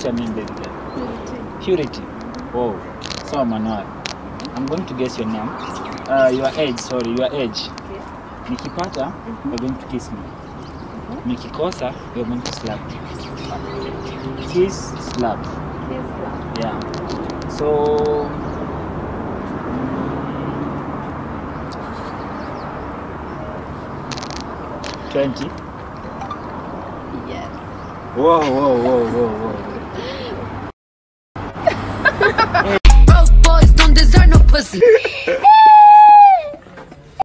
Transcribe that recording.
What's your name, baby girl? Purity. Oh, So Manuel. I'm going to guess your name. Uh, your age, sorry, your age. Nikipata, you're going to kiss me. Nikikosa, you're going to slap me. Kiss, slap. Yeah. So twenty. Yes. Whoa, whoa, whoa, whoa, whoa. Hey.